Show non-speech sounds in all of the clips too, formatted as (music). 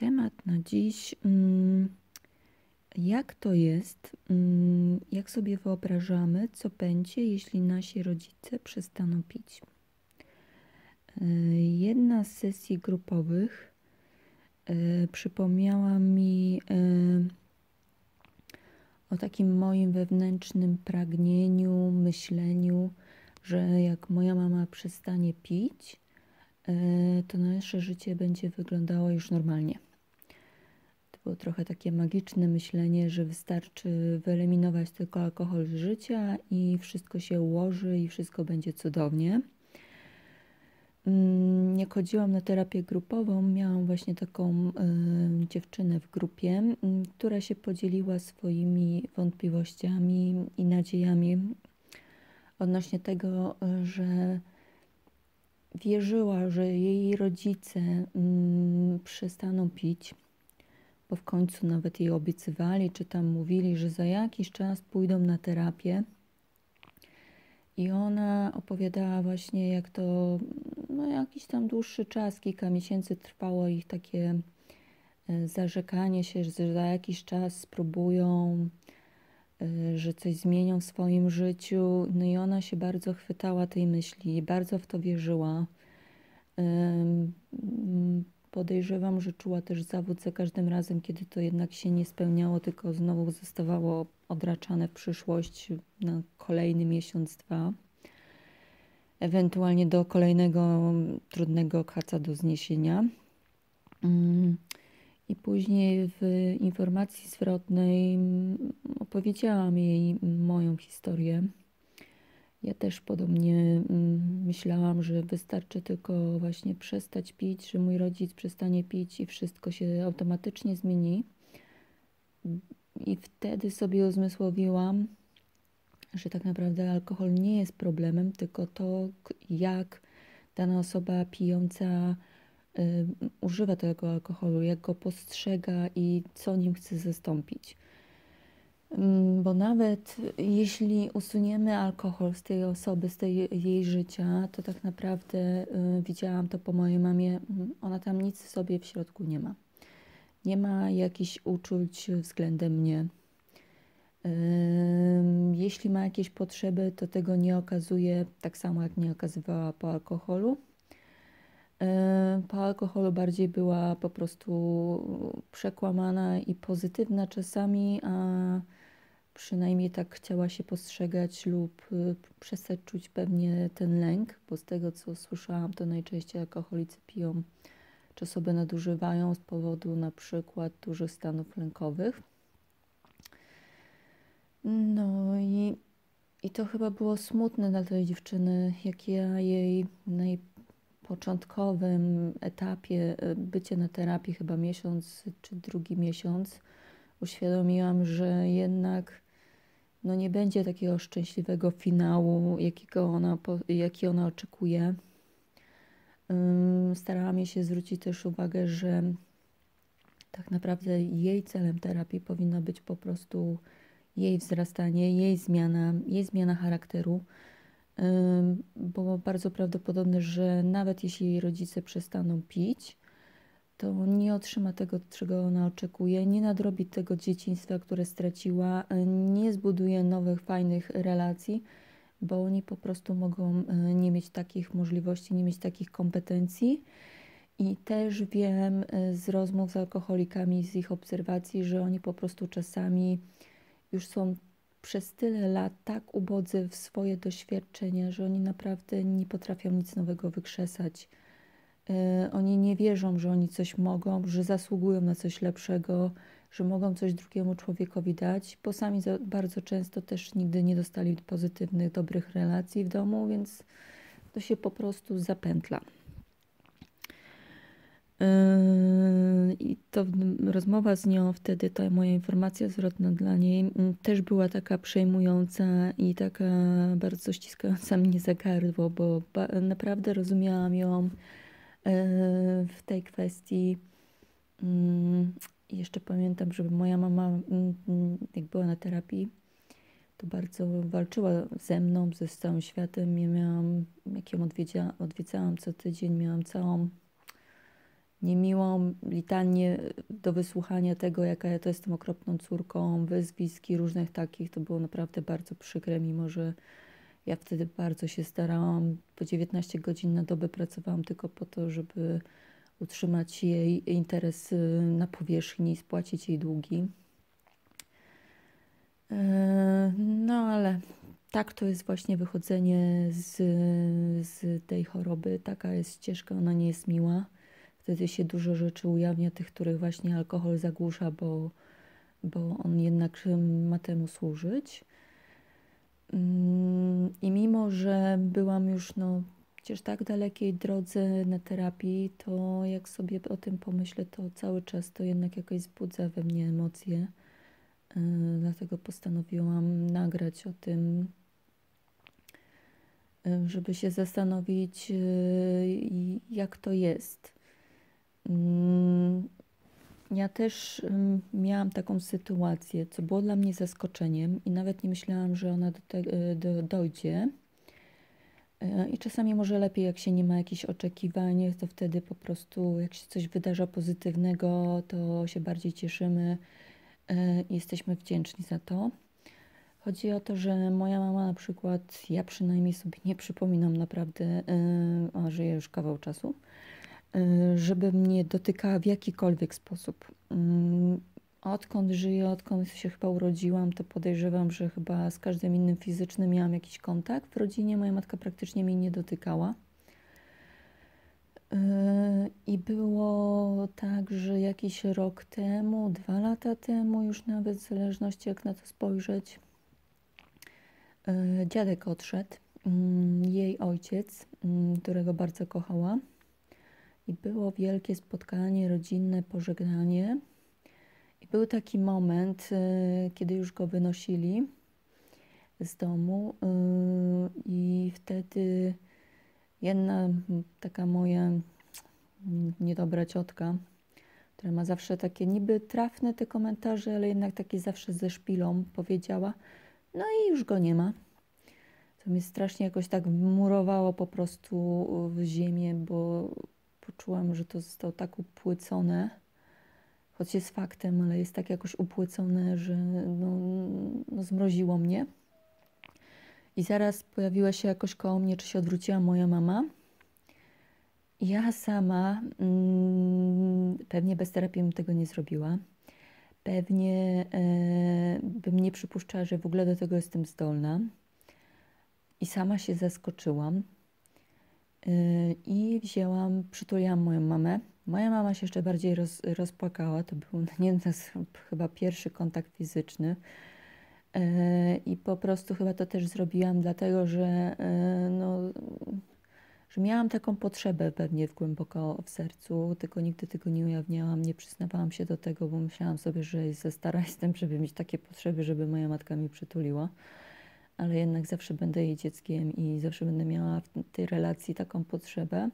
Temat na dziś. Mm, jak to jest, mm, jak sobie wyobrażamy, co będzie, jeśli nasi rodzice przestaną pić? E, jedna z sesji grupowych e, przypomniała mi e, o takim moim wewnętrznym pragnieniu, myśleniu, że jak moja mama przestanie pić, to nasze życie będzie wyglądało już normalnie. Było trochę takie magiczne myślenie, że wystarczy wyeliminować tylko alkohol z życia i wszystko się ułoży i wszystko będzie cudownie. Mm, jak chodziłam na terapię grupową, miałam właśnie taką y, dziewczynę w grupie, y, która się podzieliła swoimi wątpliwościami i nadziejami odnośnie tego, y, że wierzyła, że jej rodzice mm, przestaną pić, bo w końcu nawet jej obiecywali, czy tam mówili, że za jakiś czas pójdą na terapię. I ona opowiadała właśnie, jak to no, jakiś tam dłuższy czas, kilka miesięcy trwało ich takie e, zarzekanie się, że za jakiś czas spróbują, e, że coś zmienią w swoim życiu. No i ona się bardzo chwytała tej myśli, bardzo w to wierzyła. Podejrzewam, że czuła też zawód za każdym razem, kiedy to jednak się nie spełniało, tylko znowu zostawało odraczane w przyszłość na kolejny miesiąc, dwa. Ewentualnie do kolejnego trudnego kaca do zniesienia. I później w informacji zwrotnej opowiedziałam jej moją historię ja też podobnie mm, myślałam, że wystarczy tylko właśnie przestać pić, że mój rodzic przestanie pić i wszystko się automatycznie zmieni. I wtedy sobie uzmysłowiłam, że tak naprawdę alkohol nie jest problemem, tylko to, jak dana osoba pijąca y, używa tego alkoholu, jak go postrzega i co nim chce zastąpić. Mm, bo nawet jeśli usuniemy alkohol z tej osoby, z tej jej życia, to tak naprawdę y, widziałam to po mojej mamie, mm, ona tam nic w sobie w środku nie ma. Nie ma jakichś uczuć względem mnie. Jeśli ma jakieś potrzeby, to tego nie okazuje, tak samo jak nie okazywała po alkoholu. Po alkoholu bardziej była po prostu przekłamana i pozytywna czasami, a przynajmniej tak chciała się postrzegać lub y, przestać czuć pewnie ten lęk, bo z tego co słyszałam, to najczęściej alkoholicy piją czy sobie nadużywają z powodu na przykład dużych stanów lękowych. No i, i to chyba było smutne dla tej dziewczyny, jak ja jej na jej początkowym etapie y, bycia na terapii, chyba miesiąc czy drugi miesiąc, uświadomiłam, że jednak no nie będzie takiego szczęśliwego finału, jakiego ona, jaki ona oczekuje. Starałam się zwrócić też uwagę, że tak naprawdę jej celem terapii powinno być po prostu jej wzrastanie, jej zmiana, jej zmiana charakteru, bo bardzo prawdopodobne, że nawet jeśli jej rodzice przestaną pić, to nie otrzyma tego, czego ona oczekuje, nie nadrobi tego dzieciństwa, które straciła, nie zbuduje nowych, fajnych relacji, bo oni po prostu mogą nie mieć takich możliwości, nie mieć takich kompetencji. I też wiem e, z rozmów z alkoholikami, z ich obserwacji, że oni po prostu czasami już są przez tyle lat tak ubodzy w swoje doświadczenia, że oni naprawdę nie potrafią nic nowego wykrzesać E, oni nie wierzą, że oni coś mogą, że zasługują na coś lepszego, że mogą coś drugiemu człowiekowi dać, bo sami bardzo często też nigdy nie dostali pozytywnych, dobrych relacji w domu, więc to się po prostu zapętla. E, I to rozmowa z nią wtedy, ta moja informacja zwrotna dla niej też była taka przejmująca i taka bardzo ściskająca (laughs) mnie za gardło, bo naprawdę rozumiałam ją E, w tej kwestii. Mm, jeszcze pamiętam, że moja mama, mm, mm, jak była na terapii, to bardzo walczyła ze mną, ze całym światem. Ja miałam, jak ją odwiedza, odwiedzałam co tydzień, miałam całą niemiłą litanię do wysłuchania tego, jaka ja to jestem okropną córką, wyzwiski różnych takich. To było naprawdę bardzo przykre, mimo że ja wtedy bardzo się starałam. Po 19 godzin na dobę pracowałam tylko po to, żeby utrzymać jej interes na powierzchni i spłacić jej długi. E, no ale tak to jest właśnie wychodzenie z, z tej choroby. Taka jest ścieżka, ona nie jest miła. Wtedy się dużo rzeczy ujawnia, tych, których właśnie alkohol zagłusza, bo, bo on jednak ma temu służyć. Mm, I mimo, że byłam już no, przecież tak dalekiej drodze na terapii, to jak sobie o tym pomyślę, to cały czas to jednak jakoś wzbudza we mnie emocje. Y, dlatego postanowiłam nagrać o tym, y, żeby się zastanowić, y, jak to jest. Mm, ja też miałam taką sytuację, co było dla mnie zaskoczeniem i nawet nie myślałam, że ona do tego do, dojdzie. I czasami może lepiej, jak się nie ma jakichś oczekiwań, to wtedy po prostu, jak się coś wydarza pozytywnego, to się bardziej cieszymy E, jesteśmy wdzięczni za to. Chodzi o to, że moja mama na przykład, ja przynajmniej sobie nie przypominam naprawdę, e, a żyję już kawał czasu, e, żeby mnie dotykała w jakikolwiek sposób. Mm, odkąd żyję, odkąd się chyba urodziłam, to podejrzewam, że chyba z każdym innym fizycznym miałam jakiś kontakt. W rodzinie moja matka praktycznie mnie nie dotykała. Yy, I było tak, że jakiś rok temu, dwa lata temu, już nawet w zależności jak na to spojrzeć, yy, dziadek odszedł, yy, jej ojciec, którego bardzo kochała. I było wielkie spotkanie rodzinne, pożegnanie. I był taki moment, kiedy już go wynosili z domu, i wtedy Jedna taka moja niedobra ciotka, która ma zawsze takie niby trafne te komentarze, ale jednak takie zawsze ze szpilą powiedziała, no i już go nie ma. To mnie strasznie jakoś tak murowało po prostu w ziemię, bo poczułam, że to zostało tak upłycone, choć jest faktem, ale jest tak jakoś upłycone, że no, no zmroziło mnie. I zaraz pojawiła się jakoś koło mnie, czy się odwróciła moja mama. Ja sama mm, pewnie bez terapii bym tego nie zrobiła. Pewnie e, bym nie przypuszczała, że w ogóle do tego jestem zdolna. I sama się zaskoczyłam. E, I wzięłam, przytuliłam moją mamę. Moja mama się jeszcze bardziej roz, rozpłakała. To był (laughs) nie, chyba pierwszy kontakt fizyczny E, I po prostu chyba to też zrobiłam, dlatego że, e, no, że miałam taką potrzebę pewnie w głęboko w sercu, tylko nigdy tego nie ujawniałam, nie przyznawałam się do tego, bo myślałam sobie, że za stara (laughs) jestem, żeby mieć takie potrzeby, żeby moja matka mi przytuliła. Ale jednak zawsze będę jej dzieckiem i zawsze będę miała w tej relacji taką potrzebę.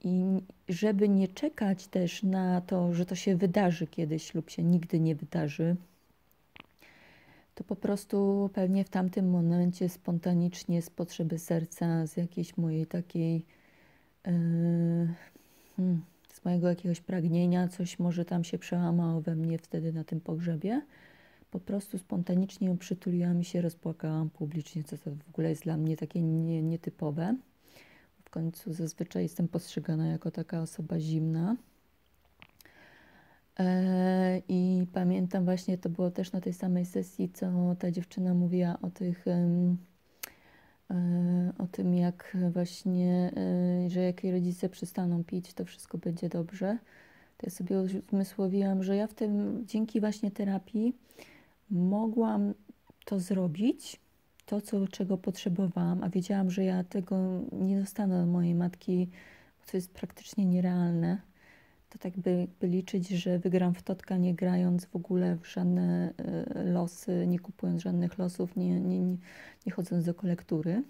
I żeby nie czekać też na to, że to się wydarzy kiedyś lub się nigdy nie wydarzy, to po prostu pewnie w tamtym momencie spontanicznie z potrzeby serca, z jakiejś mojej takiej, yy, hmm, z mojego jakiegoś pragnienia, coś może tam się przełamało we mnie wtedy na tym pogrzebie. Po prostu spontanicznie ją przytuliłam i się rozpłakałam publicznie, co to w ogóle jest dla mnie takie nie, nietypowe. W końcu zazwyczaj jestem postrzegana jako taka osoba zimna. E, I pamiętam właśnie, to było też na tej samej sesji, co ta dziewczyna mówiła o tych, e, o tym, jak właśnie, e, że jak jej rodzice przestaną pić, to wszystko będzie dobrze. To ja sobie uzmysłowiłam, że ja w tym, dzięki właśnie terapii, mogłam to zrobić, to, co, czego potrzebowałam, a wiedziałam, że ja tego nie dostanę od mojej matki, bo to jest praktycznie nierealne to tak by, by liczyć, że wygram w totka nie grając w ogóle w żadne y, losy, nie kupując żadnych losów, nie, nie, nie, nie chodząc do kolektury.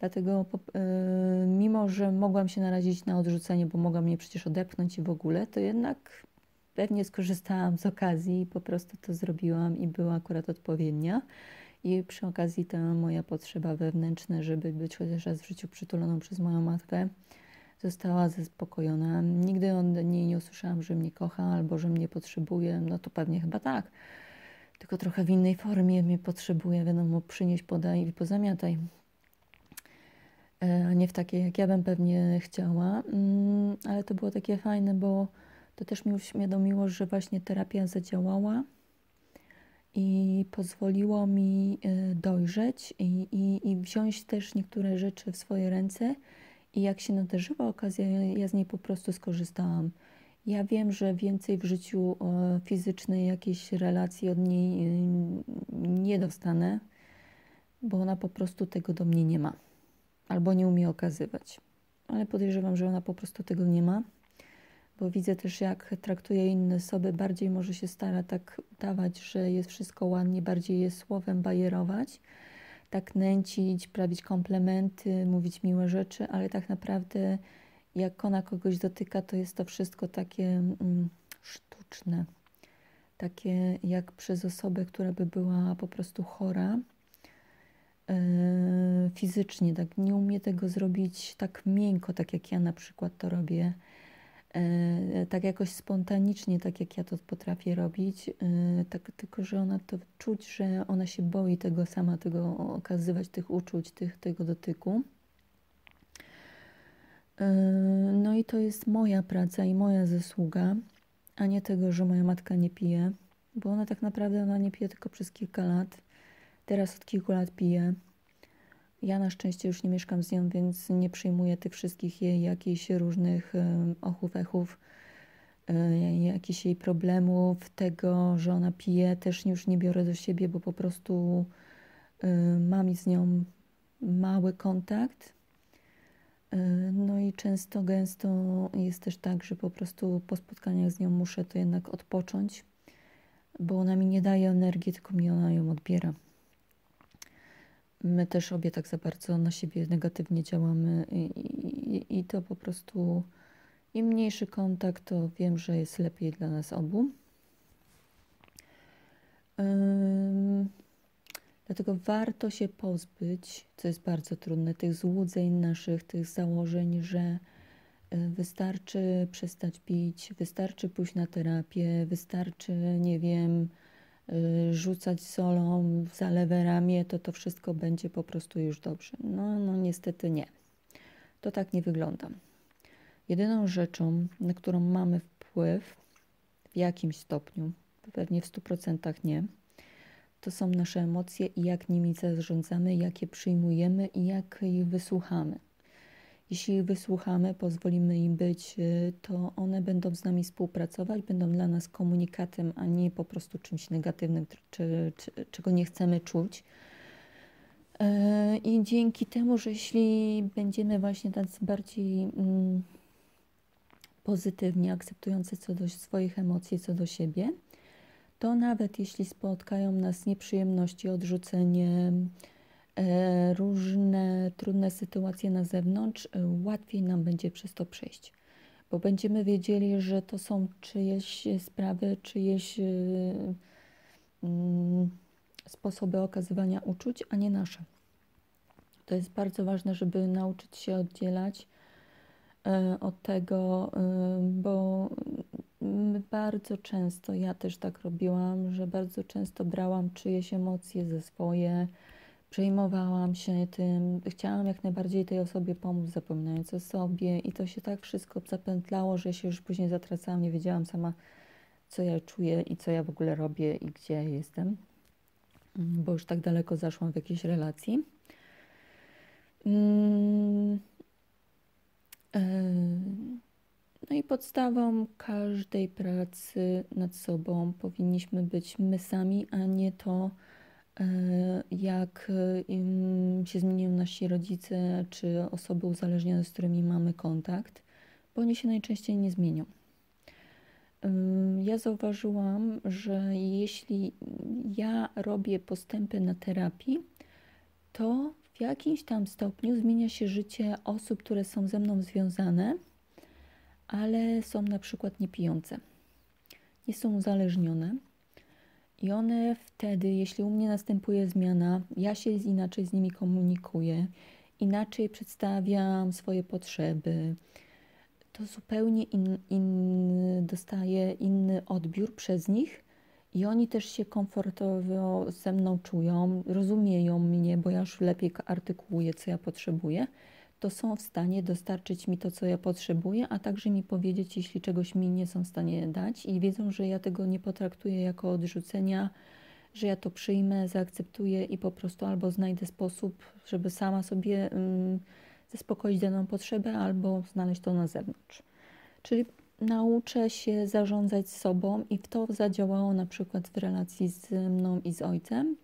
Dlatego y, mimo, że mogłam się narazić na odrzucenie, bo mogłam mnie przecież odepchnąć i w ogóle, to jednak pewnie skorzystałam z okazji i po prostu to zrobiłam i była akurat odpowiednia. I przy okazji ta moja potrzeba wewnętrzna, żeby być chociaż raz w życiu przytuloną przez moją matkę, została zaspokojona. Nigdy od niej nie usłyszałam, że mnie kocha albo że mnie potrzebuje. No to pewnie chyba tak. Tylko trochę w innej formie mnie potrzebuje. Wiadomo, przynieść, podaj i pozamiataj. E, a nie w takiej, jak ja bym pewnie chciała. Mm, ale to było takie fajne, bo to też mi uświadomiło, że właśnie terapia zadziałała i pozwoliło mi e, dojrzeć i, i, i wziąć też niektóre rzeczy w swoje ręce. I jak się nadarzyła okazja, ja z niej po prostu skorzystałam. Ja wiem, że więcej w życiu e, fizycznej jakiejś relacji od niej nie dostanę, bo ona po prostu tego do mnie nie ma albo nie umie okazywać. Ale podejrzewam, że ona po prostu tego nie ma, bo widzę też, jak traktuje inne osoby. Bardziej może się stara tak dawać, że jest wszystko ładnie, bardziej je słowem bajerować, tak nęcić, prawić komplementy, mówić miłe rzeczy, ale tak naprawdę, jak ona kogoś dotyka, to jest to wszystko takie mm, sztuczne. Takie jak przez osobę, która by była po prostu chora E, fizycznie, tak nie umie tego zrobić tak miękko, tak jak ja na przykład to robię, tak jakoś spontanicznie, tak jak ja to potrafię robić, e, tak, tylko że ona to czuć, że ona się boi tego sama, tego okazywać, tych uczuć, tych, tego dotyku. No i to jest moja praca i moja zasługa, a nie tego, że moja matka nie pije, bo ona tak naprawdę ona nie pije tylko przez kilka lat Teraz od kilku lat piję. Ja na szczęście już nie mieszkam z nią, więc nie przyjmuję tych wszystkich jej jakichś różnych ochów, echów, e, jakichś jej problemów, tego, że ona pije, też już nie biorę do siebie, bo po prostu e, mam z nią mały kontakt. E, no i często, gęsto jest też tak, że po prostu po spotkaniach z nią muszę to jednak odpocząć, bo ona mi nie daje energii, tylko mi ona ją odbiera my też obie tak za bardzo na siebie negatywnie działamy i, i, i to po prostu im mniejszy kontakt, to wiem, że jest lepiej dla nas obu. Um, dlatego warto się pozbyć, co jest bardzo trudne, tych złudzeń naszych, tych założeń, że e, wystarczy przestać pić, wystarczy pójść na terapię, wystarczy, nie wiem, Y, rzucać solą w zalewe ramię, to to wszystko będzie po prostu już dobrze. No, no niestety nie. To tak nie wygląda. Jedyną rzeczą, na którą mamy wpływ w jakimś stopniu, pewnie w 100% nie, to są nasze emocje i jak nimi zarządzamy, jak je przyjmujemy i jak je wysłuchamy. Jeśli wysłuchamy, pozwolimy im być, y, to one będą z nami współpracować, będą dla nas komunikatem, a nie po prostu czymś negatywnym, czy, czy, czego nie chcemy czuć. E, I dzięki temu, że jeśli będziemy właśnie tacy bardziej mm, pozytywnie akceptujący co do swoich emocji, co do siebie, to nawet jeśli spotkają nas nieprzyjemności, odrzucenie, różne trudne sytuacje na zewnątrz, e, łatwiej nam będzie przez to przejść, bo będziemy wiedzieli, że to są czyjeś sprawy, czyjeś e, mm, sposoby okazywania uczuć, a nie nasze. To jest bardzo ważne, żeby nauczyć się oddzielać od tego, bo bardzo często, ja też tak robiłam, że bardzo często brałam czyjeś emocje ze swoje, przejmowałam się tym, chciałam jak najbardziej tej osobie pomóc, zapominając o sobie i to się tak wszystko zapętlało, że się już później zatracałam, nie wiedziałam sama, co ja czuję i co ja w ogóle robię i gdzie jestem, mm, bo już tak daleko zaszłam w jakiejś relacji. Mm, e, no i podstawą każdej pracy nad sobą powinniśmy być my sami, a nie to, jak się zmieniają nasi rodzice czy osoby uzależnione, z którymi mamy kontakt, bo oni się najczęściej nie zmienią. Ja zauważyłam, że jeśli ja robię postępy na terapii, to w jakimś tam stopniu zmienia się życie osób, które są ze mną związane, ale są na przykład niepijące, nie są uzależnione i one wtedy, jeśli u mnie następuje zmiana, ja się inaczej z nimi komunikuję, inaczej przedstawiam swoje potrzeby, to zupełnie in, inny, dostaje inny odbiór przez nich i oni też się komfortowo ze mną czują, rozumieją mnie, bo ja już lepiej artykułuję, co ja potrzebuję, to są w stanie dostarczyć mi to, co ja potrzebuję, a także mi powiedzieć, jeśli czegoś mi nie są w stanie dać i wiedzą, że ja tego nie potraktuję jako odrzucenia, że ja to przyjmę, zaakceptuję i po prostu albo znajdę sposób, żeby sama sobie um, zaspokoić daną potrzebę, albo znaleźć to na zewnątrz. Czyli nauczę się zarządzać sobą i to zadziałało na przykład w relacji z mną i z ojcem,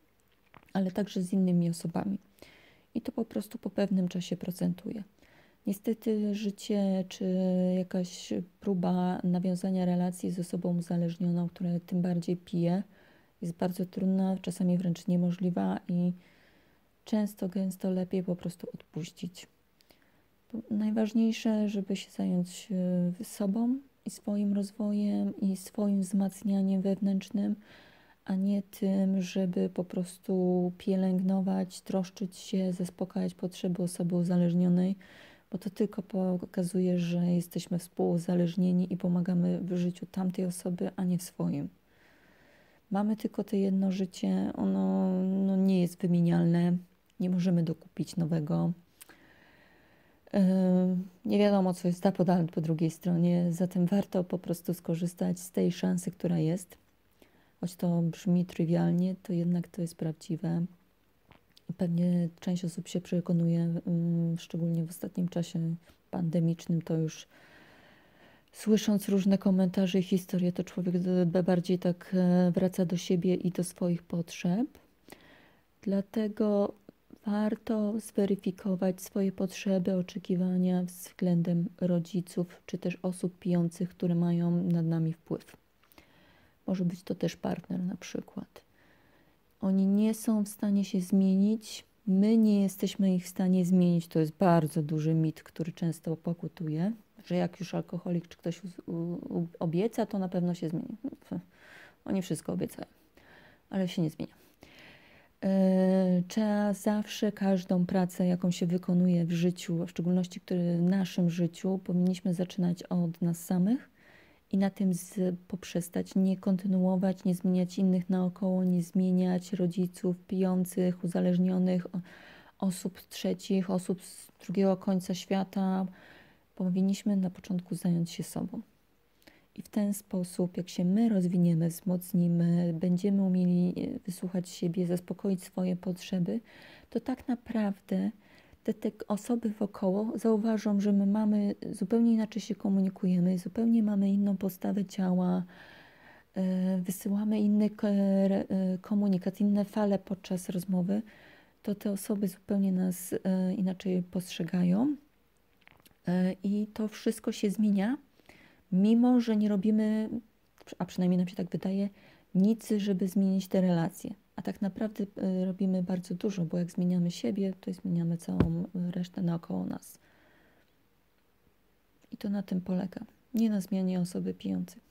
ale także z innymi osobami. I to po prostu po pewnym czasie procentuje. Niestety życie czy jakaś próba nawiązania relacji z osobą uzależnioną, która tym bardziej pije, jest bardzo trudna, czasami wręcz niemożliwa i często, gęsto lepiej po prostu odpuścić. Najważniejsze, żeby się zająć e, sobą i swoim rozwojem i swoim wzmacnianiem wewnętrznym, a nie tym, żeby po prostu pielęgnować, troszczyć się, zaspokajać potrzeby osoby uzależnionej, bo to tylko pokazuje, że jesteśmy współuzależnieni i pomagamy w życiu tamtej osoby, a nie w swoim. Mamy tylko to jedno życie, ono no, nie jest wymienialne, nie możemy dokupić nowego. Nie wiadomo, co jest po, po drugiej stronie, zatem warto po prostu skorzystać z tej szansy, która jest. Choć to brzmi trywialnie, to jednak to jest prawdziwe. Pewnie część osób się przekonuje, szczególnie w ostatnim czasie pandemicznym, to już słysząc różne komentarze i historie, to człowiek bardziej tak e, wraca do siebie i do swoich potrzeb. Dlatego warto zweryfikować swoje potrzeby, oczekiwania względem rodziców czy też osób pijących, które mają nad nami wpływ. Może być to też partner na przykład. Oni nie są w stanie się zmienić, my nie jesteśmy ich w stanie zmienić. To jest bardzo duży mit, który często pokutuje, że jak już alkoholik czy ktoś obieca, to na pewno się zmieni. (laughs) Oni wszystko obiecają, ale się nie zmienia. E, trzeba zawsze każdą pracę, jaką się wykonuje w życiu, w szczególności w naszym życiu, powinniśmy zaczynać od nas samych i na tym z, poprzestać, nie kontynuować, nie zmieniać innych naokoło, nie zmieniać rodziców, pijących, uzależnionych, osób trzecich, osób z drugiego końca świata. Powinniśmy na początku zająć się sobą. I w ten sposób, jak się my rozwiniemy, wzmocnimy, będziemy umieli e, wysłuchać siebie, zaspokoić swoje potrzeby, to tak naprawdę te, te osoby wokoło zauważą, że my mamy zupełnie inaczej się komunikujemy, zupełnie mamy inną postawę ciała, e, wysyłamy inny e, komunikat, inne fale podczas rozmowy, to te osoby zupełnie nas inaczej postrzegają. I to wszystko się zmienia mimo że nie robimy, a przynajmniej nam się tak wydaje, nic, żeby zmienić te relacje. A tak naprawdę y, robimy bardzo dużo, bo jak zmieniamy siebie, to zmieniamy całą resztę naokoło nas. I to na tym polega. Nie na zmianie osoby pijącej.